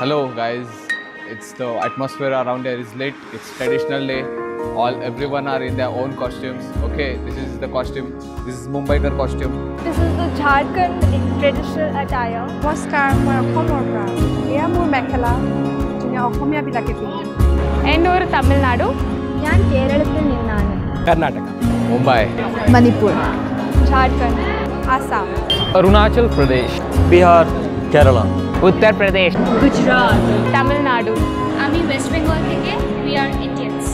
Hello guys, it's the atmosphere around here is lit, it's traditional day, all everyone are in their own costumes. Okay, this is the costume, this is Mumbai Mumbaikar costume. This is the Jharkhand traditional attire. Namaskar, মই অসমৰ পৰা। এয়া মোৰ মেখেলা, যোনে অসমীয়া বিলাকে পিন্ধে। എൻ്റെ ഊർ തമിഴ്നാട് ഞാൻ കേരളത്തിൽ നിന്നാണ് Karnataka Mumbai Manipur Jharkhand Assam Arunachal Pradesh Bihar Bihar Kerala Uttar Pradesh Gujarat Tamil Nadu আমি ওয়েস্ট বেঙ্গল থেকে উই আর ইন্ডিয়ান্স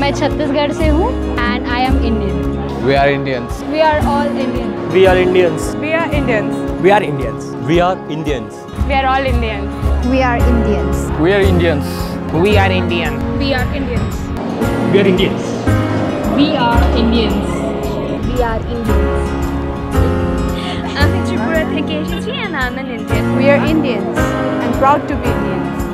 मैं छत्तीसगढ़ से हूँ and I am Indian We are Indians. We are all Indian we are Indians We are Indians. We are Indians we are Indians we are all Indian We are Indians. We are Indians we are Indian we are Indians we are Indians we are Indians we are Indians We are Indians and proud to be Indians.